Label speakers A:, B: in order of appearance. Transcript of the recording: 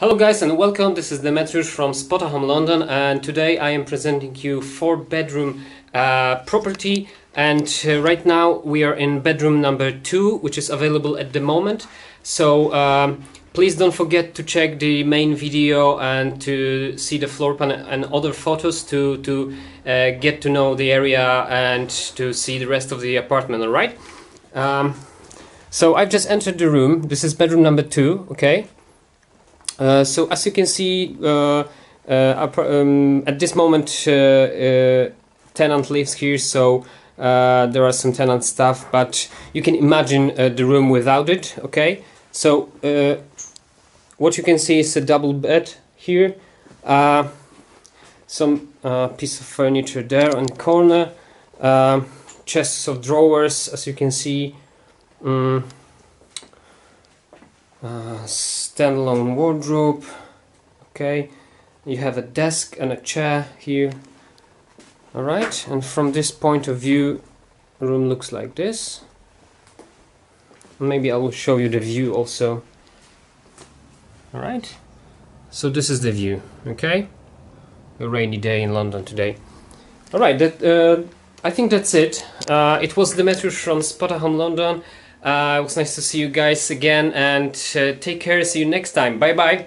A: Hello guys and welcome, this is Demetrius from Spotahome London and today I am presenting you four bedroom uh, property. And uh, right now we are in bedroom number two which is available at the moment. So um, please don't forget to check the main video and to see the floor plan and other photos to, to uh, get to know the area and to see the rest of the apartment alright um, so I've just entered the room. This is bedroom number two okay so as you can see, uh, uh, um, at this moment, tenant lives here, so there are some tenant stuff, but you can imagine the room without it. Okay, so what you can see is a double bed here. some piece of furniture there on the corner. chests of drawers, as you can see. Um, uh, standalone wardrobe. Okay. You have a desk and a chair here. Alright. And from this point of view room looks like this. Maybe I will show you the view also. Alright. So this is the view. Okay. A rainy day in London today. Alright. That uh, I think that's it. Uh, it was Demetrius from Spotahome London it was nice to see you guys again and uh, take care. See you next time. Bye bye.